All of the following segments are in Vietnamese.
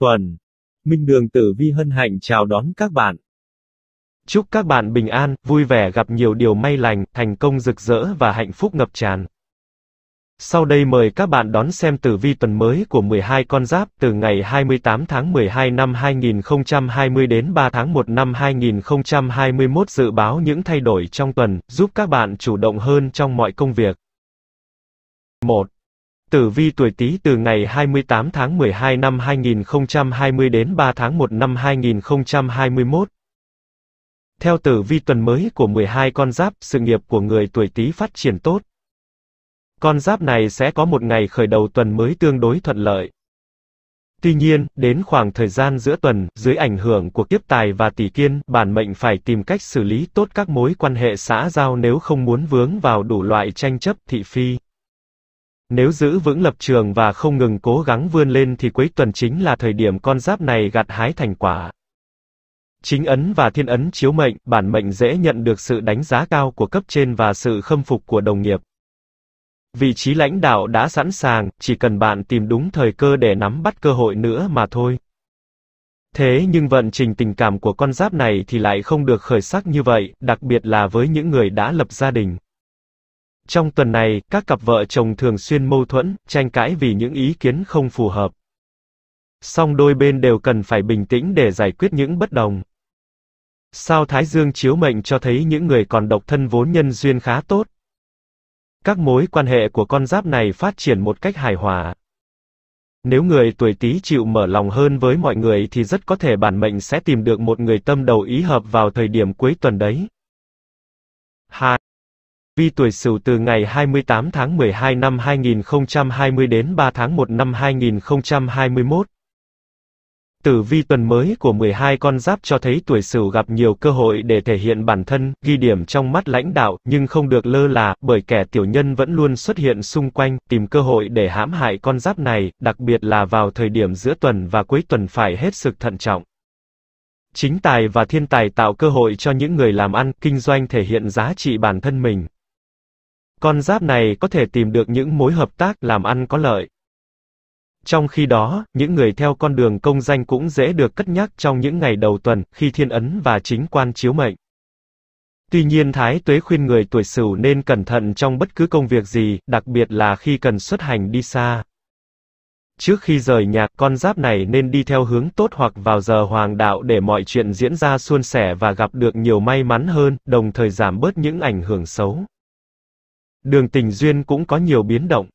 tuần. Minh Đường Tử Vi hân hạnh chào đón các bạn. Chúc các bạn bình an, vui vẻ gặp nhiều điều may lành, thành công rực rỡ và hạnh phúc ngập tràn. Sau đây mời các bạn đón xem tử vi tuần mới của 12 con giáp từ ngày 28 tháng 12 năm 2020 đến 3 tháng 1 năm 2021 dự báo những thay đổi trong tuần, giúp các bạn chủ động hơn trong mọi công việc. 1. Tử vi tuổi Tý từ ngày 28 tháng 12 năm 2020 đến 3 tháng 1 năm 2021. Theo tử vi tuần mới của 12 con giáp, sự nghiệp của người tuổi Tý phát triển tốt. Con giáp này sẽ có một ngày khởi đầu tuần mới tương đối thuận lợi. Tuy nhiên, đến khoảng thời gian giữa tuần, dưới ảnh hưởng của kiếp tài và tỷ kiên, bản mệnh phải tìm cách xử lý tốt các mối quan hệ xã giao nếu không muốn vướng vào đủ loại tranh chấp, thị phi. Nếu giữ vững lập trường và không ngừng cố gắng vươn lên thì cuối tuần chính là thời điểm con giáp này gặt hái thành quả. Chính ấn và thiên ấn chiếu mệnh, bản mệnh dễ nhận được sự đánh giá cao của cấp trên và sự khâm phục của đồng nghiệp. Vị trí lãnh đạo đã sẵn sàng, chỉ cần bạn tìm đúng thời cơ để nắm bắt cơ hội nữa mà thôi. Thế nhưng vận trình tình cảm của con giáp này thì lại không được khởi sắc như vậy, đặc biệt là với những người đã lập gia đình. Trong tuần này, các cặp vợ chồng thường xuyên mâu thuẫn, tranh cãi vì những ý kiến không phù hợp. Song đôi bên đều cần phải bình tĩnh để giải quyết những bất đồng. Sao Thái Dương chiếu mệnh cho thấy những người còn độc thân vốn nhân duyên khá tốt. Các mối quan hệ của con giáp này phát triển một cách hài hòa. Nếu người tuổi Tý chịu mở lòng hơn với mọi người thì rất có thể bản mệnh sẽ tìm được một người tâm đầu ý hợp vào thời điểm cuối tuần đấy. 2. Vi tuổi Sửu từ ngày 28 tháng 12 năm 2020 đến 3 tháng 1 năm 2021. Tử vi tuần mới của 12 con giáp cho thấy tuổi Sửu gặp nhiều cơ hội để thể hiện bản thân, ghi điểm trong mắt lãnh đạo, nhưng không được lơ là, bởi kẻ tiểu nhân vẫn luôn xuất hiện xung quanh, tìm cơ hội để hãm hại con giáp này, đặc biệt là vào thời điểm giữa tuần và cuối tuần phải hết sức thận trọng. Chính tài và thiên tài tạo cơ hội cho những người làm ăn, kinh doanh thể hiện giá trị bản thân mình. Con giáp này có thể tìm được những mối hợp tác làm ăn có lợi. Trong khi đó, những người theo con đường công danh cũng dễ được cất nhắc trong những ngày đầu tuần, khi thiên ấn và chính quan chiếu mệnh. Tuy nhiên Thái Tuế khuyên người tuổi Sửu nên cẩn thận trong bất cứ công việc gì, đặc biệt là khi cần xuất hành đi xa. Trước khi rời nhà, con giáp này nên đi theo hướng tốt hoặc vào giờ hoàng đạo để mọi chuyện diễn ra suôn sẻ và gặp được nhiều may mắn hơn, đồng thời giảm bớt những ảnh hưởng xấu. Đường tình duyên cũng có nhiều biến động.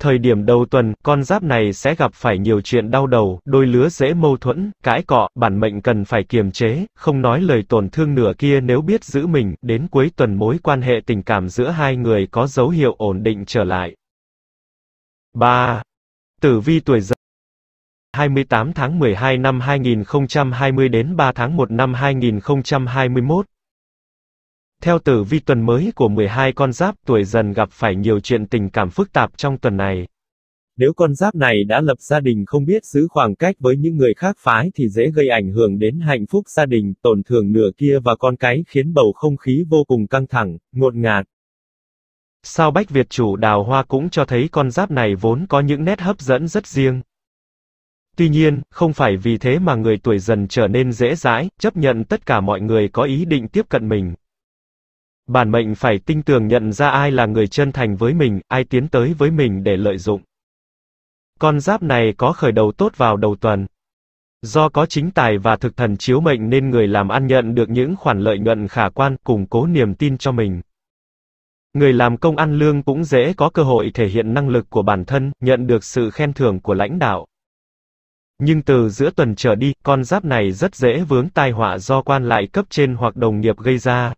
Thời điểm đầu tuần, con giáp này sẽ gặp phải nhiều chuyện đau đầu, đôi lứa dễ mâu thuẫn, cãi cọ, bản mệnh cần phải kiềm chế, không nói lời tổn thương nửa kia nếu biết giữ mình, đến cuối tuần mối quan hệ tình cảm giữa hai người có dấu hiệu ổn định trở lại. 3. Tử vi tuổi dần 28 tháng 12 năm 2020 đến 3 tháng 1 năm 2021 theo tử vi tuần mới của 12 con giáp tuổi dần gặp phải nhiều chuyện tình cảm phức tạp trong tuần này. Nếu con giáp này đã lập gia đình không biết giữ khoảng cách với những người khác phái thì dễ gây ảnh hưởng đến hạnh phúc gia đình, tổn thương nửa kia và con cái khiến bầu không khí vô cùng căng thẳng, ngột ngạt. Sao Bách Việt chủ đào hoa cũng cho thấy con giáp này vốn có những nét hấp dẫn rất riêng. Tuy nhiên, không phải vì thế mà người tuổi dần trở nên dễ dãi, chấp nhận tất cả mọi người có ý định tiếp cận mình. Bản mệnh phải tinh tường nhận ra ai là người chân thành với mình, ai tiến tới với mình để lợi dụng. Con giáp này có khởi đầu tốt vào đầu tuần. Do có chính tài và thực thần chiếu mệnh nên người làm ăn nhận được những khoản lợi nhuận khả quan, củng cố niềm tin cho mình. Người làm công ăn lương cũng dễ có cơ hội thể hiện năng lực của bản thân, nhận được sự khen thưởng của lãnh đạo. Nhưng từ giữa tuần trở đi, con giáp này rất dễ vướng tai họa do quan lại cấp trên hoặc đồng nghiệp gây ra.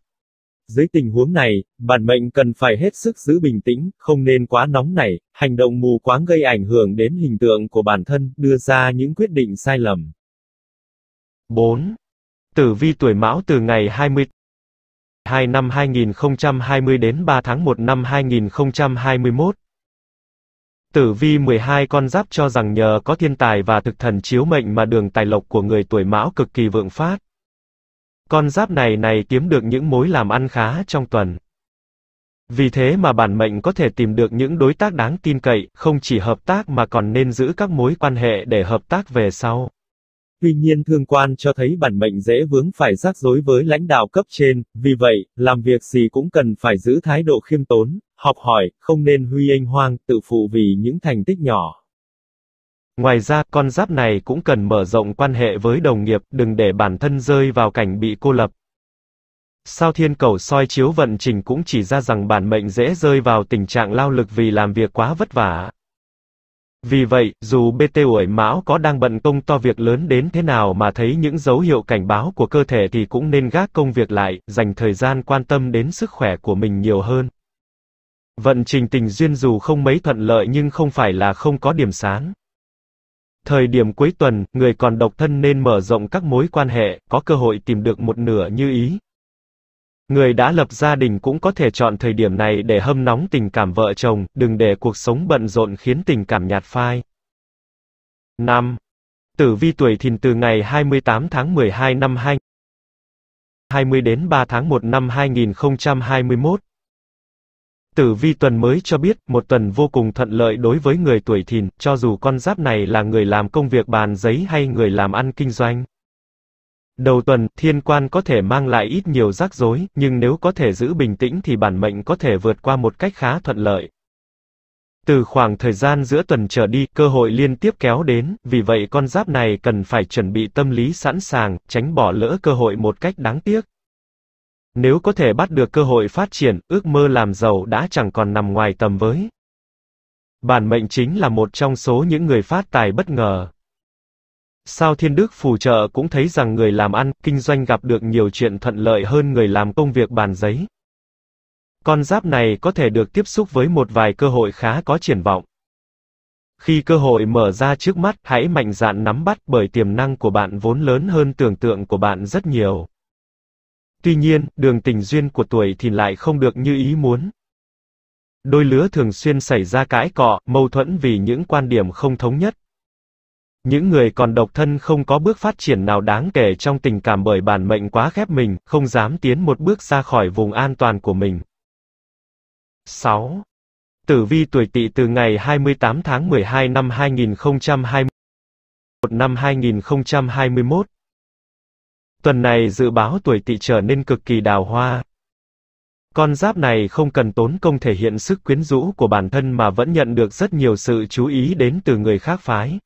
Dưới tình huống này, bản mệnh cần phải hết sức giữ bình tĩnh, không nên quá nóng nảy, hành động mù quáng gây ảnh hưởng đến hình tượng của bản thân, đưa ra những quyết định sai lầm. 4. Tử vi tuổi Mão từ ngày 20 2 năm 2020 đến 3 tháng 1 năm 2021. Tử vi 12 con giáp cho rằng nhờ có thiên tài và thực thần chiếu mệnh mà đường tài lộc của người tuổi Mão cực kỳ vượng phát. Con giáp này này kiếm được những mối làm ăn khá trong tuần. Vì thế mà bản mệnh có thể tìm được những đối tác đáng tin cậy, không chỉ hợp tác mà còn nên giữ các mối quan hệ để hợp tác về sau. Tuy nhiên thương quan cho thấy bản mệnh dễ vướng phải rắc rối với lãnh đạo cấp trên, vì vậy, làm việc gì cũng cần phải giữ thái độ khiêm tốn, học hỏi, không nên huy anh hoang, tự phụ vì những thành tích nhỏ. Ngoài ra, con giáp này cũng cần mở rộng quan hệ với đồng nghiệp, đừng để bản thân rơi vào cảnh bị cô lập. Sao thiên cầu soi chiếu vận trình cũng chỉ ra rằng bản mệnh dễ rơi vào tình trạng lao lực vì làm việc quá vất vả. Vì vậy, dù BT uổi mão có đang bận công to việc lớn đến thế nào mà thấy những dấu hiệu cảnh báo của cơ thể thì cũng nên gác công việc lại, dành thời gian quan tâm đến sức khỏe của mình nhiều hơn. Vận trình tình duyên dù không mấy thuận lợi nhưng không phải là không có điểm sáng. Thời điểm cuối tuần, người còn độc thân nên mở rộng các mối quan hệ, có cơ hội tìm được một nửa như ý. Người đã lập gia đình cũng có thể chọn thời điểm này để hâm nóng tình cảm vợ chồng, đừng để cuộc sống bận rộn khiến tình cảm nhạt phai. 5. Tử vi tuổi thìn từ ngày 28 tháng 12 năm 2020 đến 3 tháng 1 năm 2021. Tử vi tuần mới cho biết, một tuần vô cùng thuận lợi đối với người tuổi thìn, cho dù con giáp này là người làm công việc bàn giấy hay người làm ăn kinh doanh. Đầu tuần, thiên quan có thể mang lại ít nhiều rắc rối, nhưng nếu có thể giữ bình tĩnh thì bản mệnh có thể vượt qua một cách khá thuận lợi. Từ khoảng thời gian giữa tuần trở đi, cơ hội liên tiếp kéo đến, vì vậy con giáp này cần phải chuẩn bị tâm lý sẵn sàng, tránh bỏ lỡ cơ hội một cách đáng tiếc. Nếu có thể bắt được cơ hội phát triển, ước mơ làm giàu đã chẳng còn nằm ngoài tầm với. Bản mệnh chính là một trong số những người phát tài bất ngờ. Sao Thiên Đức phù trợ cũng thấy rằng người làm ăn, kinh doanh gặp được nhiều chuyện thuận lợi hơn người làm công việc bàn giấy. Con giáp này có thể được tiếp xúc với một vài cơ hội khá có triển vọng. Khi cơ hội mở ra trước mắt, hãy mạnh dạn nắm bắt bởi tiềm năng của bạn vốn lớn hơn tưởng tượng của bạn rất nhiều. Tuy nhiên, đường tình duyên của tuổi thì lại không được như ý muốn. Đôi lứa thường xuyên xảy ra cãi cọ, mâu thuẫn vì những quan điểm không thống nhất. Những người còn độc thân không có bước phát triển nào đáng kể trong tình cảm bởi bản mệnh quá khép mình, không dám tiến một bước ra khỏi vùng an toàn của mình. 6. Tử vi tuổi tỵ từ ngày 28 tháng 12 năm 2021 năm 2021. Tuần này dự báo tuổi tỵ trở nên cực kỳ đào hoa. Con giáp này không cần tốn công thể hiện sức quyến rũ của bản thân mà vẫn nhận được rất nhiều sự chú ý đến từ người khác phái.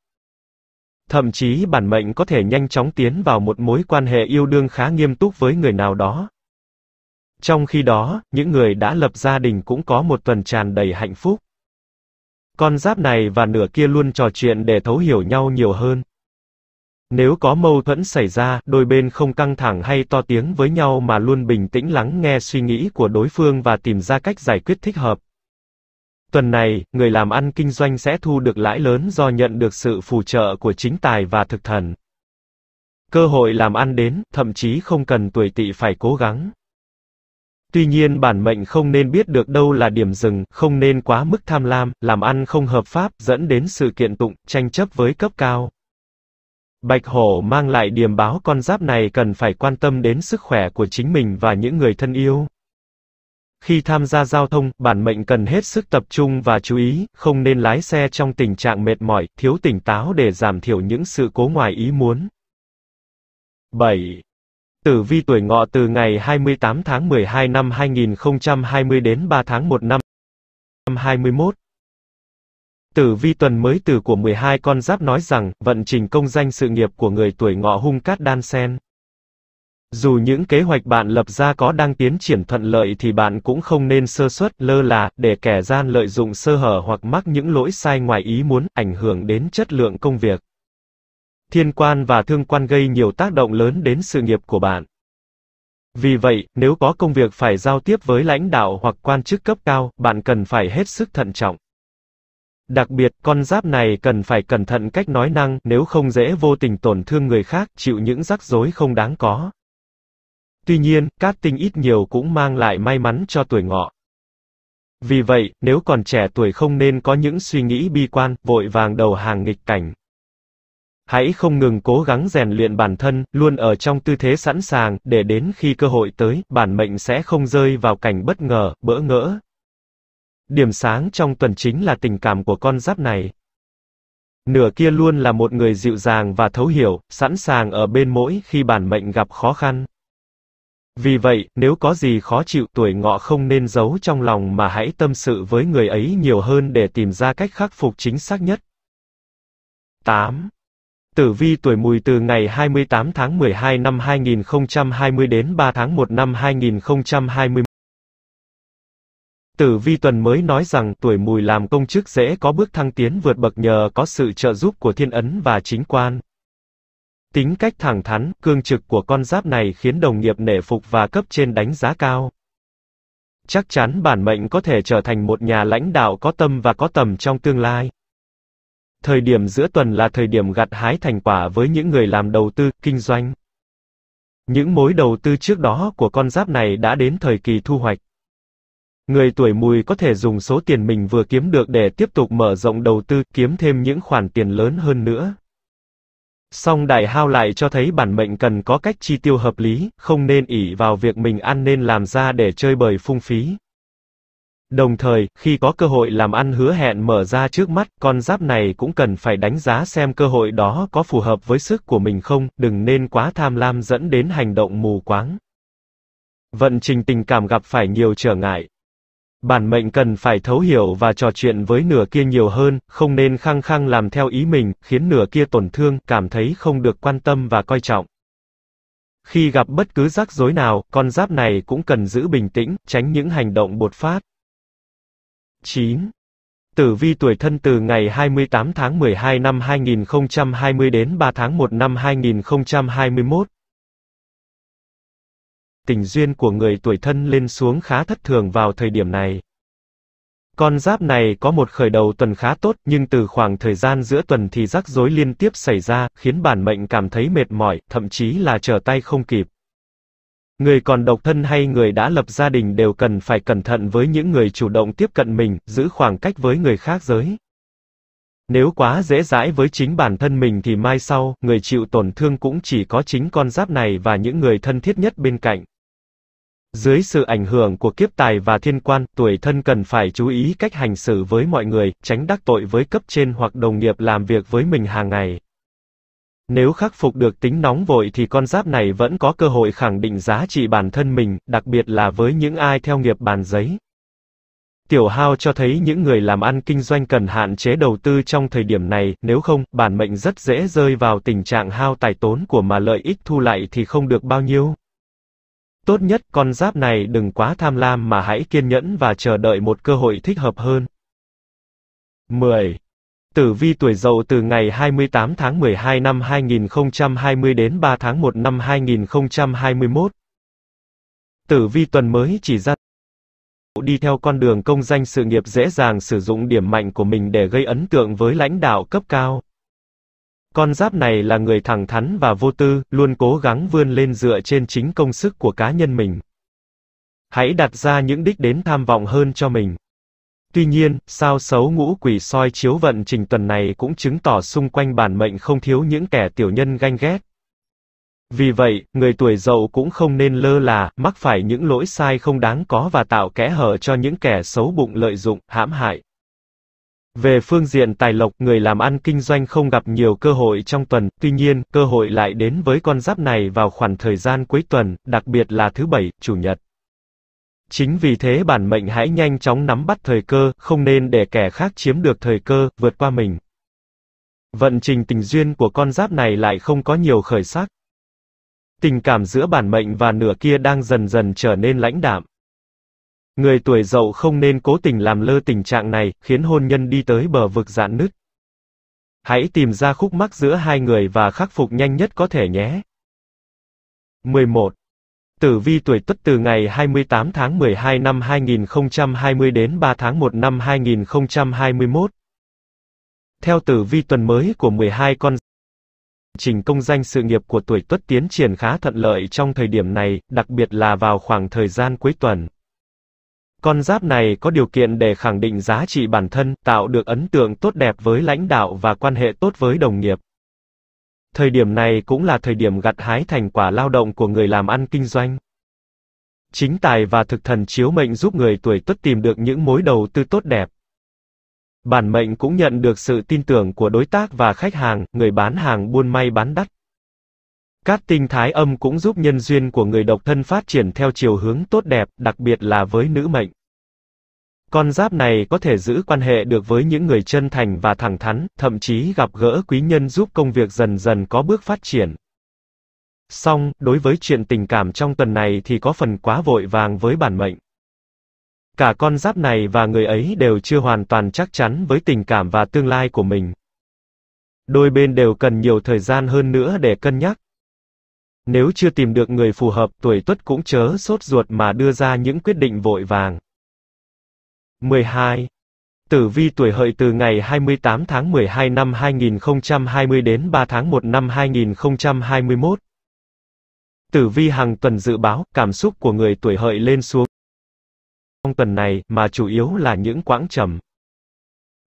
Thậm chí bản mệnh có thể nhanh chóng tiến vào một mối quan hệ yêu đương khá nghiêm túc với người nào đó. Trong khi đó, những người đã lập gia đình cũng có một tuần tràn đầy hạnh phúc. Con giáp này và nửa kia luôn trò chuyện để thấu hiểu nhau nhiều hơn. Nếu có mâu thuẫn xảy ra, đôi bên không căng thẳng hay to tiếng với nhau mà luôn bình tĩnh lắng nghe suy nghĩ của đối phương và tìm ra cách giải quyết thích hợp. Tuần này, người làm ăn kinh doanh sẽ thu được lãi lớn do nhận được sự phù trợ của chính tài và thực thần. Cơ hội làm ăn đến, thậm chí không cần tuổi tỵ phải cố gắng. Tuy nhiên bản mệnh không nên biết được đâu là điểm dừng, không nên quá mức tham lam, làm ăn không hợp pháp, dẫn đến sự kiện tụng, tranh chấp với cấp cao. Bạch hổ mang lại điềm báo con giáp này cần phải quan tâm đến sức khỏe của chính mình và những người thân yêu. Khi tham gia giao thông, bản mệnh cần hết sức tập trung và chú ý, không nên lái xe trong tình trạng mệt mỏi, thiếu tỉnh táo để giảm thiểu những sự cố ngoài ý muốn. 7. Tử vi tuổi ngọ từ ngày 28 tháng 12 năm 2020 đến 3 tháng 1 năm 21. Tử vi tuần mới từ của 12 con giáp nói rằng, vận trình công danh sự nghiệp của người tuổi ngọ hung cát đan sen. Dù những kế hoạch bạn lập ra có đang tiến triển thuận lợi thì bạn cũng không nên sơ suất, lơ là, để kẻ gian lợi dụng sơ hở hoặc mắc những lỗi sai ngoài ý muốn, ảnh hưởng đến chất lượng công việc. Thiên quan và thương quan gây nhiều tác động lớn đến sự nghiệp của bạn. Vì vậy, nếu có công việc phải giao tiếp với lãnh đạo hoặc quan chức cấp cao, bạn cần phải hết sức thận trọng. Đặc biệt, con giáp này cần phải cẩn thận cách nói năng, nếu không dễ vô tình tổn thương người khác, chịu những rắc rối không đáng có. Tuy nhiên, cát tinh ít nhiều cũng mang lại may mắn cho tuổi ngọ. Vì vậy, nếu còn trẻ tuổi không nên có những suy nghĩ bi quan, vội vàng đầu hàng nghịch cảnh. Hãy không ngừng cố gắng rèn luyện bản thân, luôn ở trong tư thế sẵn sàng, để đến khi cơ hội tới, bản mệnh sẽ không rơi vào cảnh bất ngờ, bỡ ngỡ, Điểm sáng trong tuần chính là tình cảm của con giáp này. Nửa kia luôn là một người dịu dàng và thấu hiểu, sẵn sàng ở bên mỗi khi bản mệnh gặp khó khăn. Vì vậy, nếu có gì khó chịu tuổi ngọ không nên giấu trong lòng mà hãy tâm sự với người ấy nhiều hơn để tìm ra cách khắc phục chính xác nhất. 8. Tử vi tuổi mùi từ ngày 28 tháng 12 năm 2020 đến 3 tháng 1 năm 2020. Tử vi tuần mới nói rằng tuổi mùi làm công chức dễ có bước thăng tiến vượt bậc nhờ có sự trợ giúp của thiên ấn và chính quan. Tính cách thẳng thắn, cương trực của con giáp này khiến đồng nghiệp nể phục và cấp trên đánh giá cao. Chắc chắn bản mệnh có thể trở thành một nhà lãnh đạo có tâm và có tầm trong tương lai. Thời điểm giữa tuần là thời điểm gặt hái thành quả với những người làm đầu tư, kinh doanh. Những mối đầu tư trước đó của con giáp này đã đến thời kỳ thu hoạch. Người tuổi mùi có thể dùng số tiền mình vừa kiếm được để tiếp tục mở rộng đầu tư, kiếm thêm những khoản tiền lớn hơn nữa. Song đại hao lại cho thấy bản mệnh cần có cách chi tiêu hợp lý, không nên ỷ vào việc mình ăn nên làm ra để chơi bời phung phí. Đồng thời, khi có cơ hội làm ăn hứa hẹn mở ra trước mắt, con giáp này cũng cần phải đánh giá xem cơ hội đó có phù hợp với sức của mình không, đừng nên quá tham lam dẫn đến hành động mù quáng. Vận trình tình cảm gặp phải nhiều trở ngại, Bản mệnh cần phải thấu hiểu và trò chuyện với nửa kia nhiều hơn, không nên khăng khăng làm theo ý mình, khiến nửa kia tổn thương, cảm thấy không được quan tâm và coi trọng. Khi gặp bất cứ rắc rối nào, con giáp này cũng cần giữ bình tĩnh, tránh những hành động bột phát. 9. Tử vi tuổi thân từ ngày 28 tháng 12 năm 2020 đến 3 tháng 1 năm 2021 tình duyên của người tuổi thân lên xuống khá thất thường vào thời điểm này. Con giáp này có một khởi đầu tuần khá tốt, nhưng từ khoảng thời gian giữa tuần thì rắc rối liên tiếp xảy ra, khiến bản mệnh cảm thấy mệt mỏi, thậm chí là trở tay không kịp. Người còn độc thân hay người đã lập gia đình đều cần phải cẩn thận với những người chủ động tiếp cận mình, giữ khoảng cách với người khác giới. Nếu quá dễ dãi với chính bản thân mình thì mai sau, người chịu tổn thương cũng chỉ có chính con giáp này và những người thân thiết nhất bên cạnh. Dưới sự ảnh hưởng của kiếp tài và thiên quan, tuổi thân cần phải chú ý cách hành xử với mọi người, tránh đắc tội với cấp trên hoặc đồng nghiệp làm việc với mình hàng ngày. Nếu khắc phục được tính nóng vội thì con giáp này vẫn có cơ hội khẳng định giá trị bản thân mình, đặc biệt là với những ai theo nghiệp bàn giấy. Tiểu hao cho thấy những người làm ăn kinh doanh cần hạn chế đầu tư trong thời điểm này, nếu không, bản mệnh rất dễ rơi vào tình trạng hao tài tốn của mà lợi ích thu lại thì không được bao nhiêu. Tốt nhất, con giáp này đừng quá tham lam mà hãy kiên nhẫn và chờ đợi một cơ hội thích hợp hơn. 10. Tử vi tuổi dậu từ ngày 28 tháng 12 năm 2020 đến 3 tháng 1 năm 2021. Tử vi tuần mới chỉ ra đi theo con đường công danh sự nghiệp dễ dàng sử dụng điểm mạnh của mình để gây ấn tượng với lãnh đạo cấp cao. Con giáp này là người thẳng thắn và vô tư, luôn cố gắng vươn lên dựa trên chính công sức của cá nhân mình. Hãy đặt ra những đích đến tham vọng hơn cho mình. Tuy nhiên, sao xấu ngũ quỷ soi chiếu vận trình tuần này cũng chứng tỏ xung quanh bản mệnh không thiếu những kẻ tiểu nhân ganh ghét. Vì vậy, người tuổi dậu cũng không nên lơ là, mắc phải những lỗi sai không đáng có và tạo kẽ hở cho những kẻ xấu bụng lợi dụng, hãm hại. Về phương diện tài lộc, người làm ăn kinh doanh không gặp nhiều cơ hội trong tuần, tuy nhiên, cơ hội lại đến với con giáp này vào khoảng thời gian cuối tuần, đặc biệt là thứ bảy, chủ nhật. Chính vì thế bản mệnh hãy nhanh chóng nắm bắt thời cơ, không nên để kẻ khác chiếm được thời cơ, vượt qua mình. Vận trình tình duyên của con giáp này lại không có nhiều khởi sắc. Tình cảm giữa bản mệnh và nửa kia đang dần dần trở nên lãnh đạm. Người tuổi dậu không nên cố tình làm lơ tình trạng này, khiến hôn nhân đi tới bờ vực dạn nứt. Hãy tìm ra khúc mắc giữa hai người và khắc phục nhanh nhất có thể nhé. 11. Tử vi tuổi Tuất từ ngày 28 tháng 12 năm 2020 đến 3 tháng 1 năm 2021. Theo tử vi tuần mới của 12 con trình công danh sự nghiệp của tuổi Tuất tiến triển khá thuận lợi trong thời điểm này, đặc biệt là vào khoảng thời gian cuối tuần. Con giáp này có điều kiện để khẳng định giá trị bản thân, tạo được ấn tượng tốt đẹp với lãnh đạo và quan hệ tốt với đồng nghiệp. Thời điểm này cũng là thời điểm gặt hái thành quả lao động của người làm ăn kinh doanh. Chính tài và thực thần chiếu mệnh giúp người tuổi tuất tìm được những mối đầu tư tốt đẹp. Bản mệnh cũng nhận được sự tin tưởng của đối tác và khách hàng, người bán hàng buôn may bán đắt. Cát tinh thái âm cũng giúp nhân duyên của người độc thân phát triển theo chiều hướng tốt đẹp, đặc biệt là với nữ mệnh. Con giáp này có thể giữ quan hệ được với những người chân thành và thẳng thắn, thậm chí gặp gỡ quý nhân giúp công việc dần dần có bước phát triển. Song, đối với chuyện tình cảm trong tuần này thì có phần quá vội vàng với bản mệnh. Cả con giáp này và người ấy đều chưa hoàn toàn chắc chắn với tình cảm và tương lai của mình. Đôi bên đều cần nhiều thời gian hơn nữa để cân nhắc. Nếu chưa tìm được người phù hợp, tuổi tuất cũng chớ sốt ruột mà đưa ra những quyết định vội vàng. 12. Tử vi tuổi hợi từ ngày 28 tháng 12 năm 2020 đến 3 tháng 1 năm 2021. Tử vi hàng tuần dự báo, cảm xúc của người tuổi hợi lên xuống. Trong tuần này, mà chủ yếu là những quãng trầm.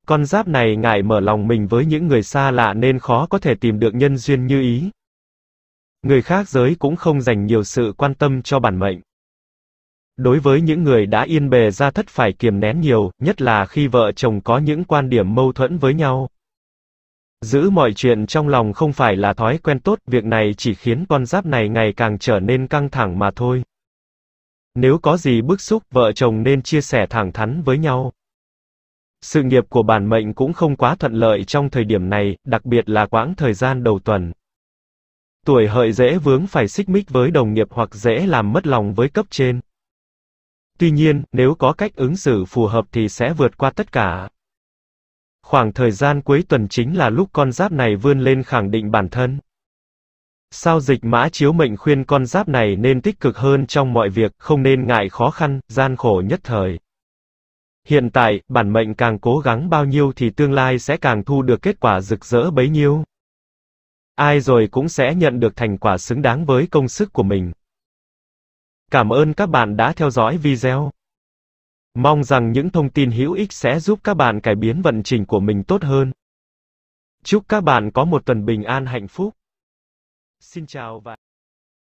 Con giáp này ngại mở lòng mình với những người xa lạ nên khó có thể tìm được nhân duyên như ý. Người khác giới cũng không dành nhiều sự quan tâm cho bản mệnh. Đối với những người đã yên bề ra thất phải kiềm nén nhiều, nhất là khi vợ chồng có những quan điểm mâu thuẫn với nhau. Giữ mọi chuyện trong lòng không phải là thói quen tốt, việc này chỉ khiến con giáp này ngày càng trở nên căng thẳng mà thôi. Nếu có gì bức xúc, vợ chồng nên chia sẻ thẳng thắn với nhau. Sự nghiệp của bản mệnh cũng không quá thuận lợi trong thời điểm này, đặc biệt là quãng thời gian đầu tuần. Tuổi hợi dễ vướng phải xích mích với đồng nghiệp hoặc dễ làm mất lòng với cấp trên. Tuy nhiên, nếu có cách ứng xử phù hợp thì sẽ vượt qua tất cả. Khoảng thời gian cuối tuần chính là lúc con giáp này vươn lên khẳng định bản thân. Sao dịch mã chiếu mệnh khuyên con giáp này nên tích cực hơn trong mọi việc, không nên ngại khó khăn, gian khổ nhất thời. Hiện tại, bản mệnh càng cố gắng bao nhiêu thì tương lai sẽ càng thu được kết quả rực rỡ bấy nhiêu. Ai rồi cũng sẽ nhận được thành quả xứng đáng với công sức của mình. Cảm ơn các bạn đã theo dõi video. Mong rằng những thông tin hữu ích sẽ giúp các bạn cải biến vận trình của mình tốt hơn. Chúc các bạn có một tuần bình an hạnh phúc. Xin chào và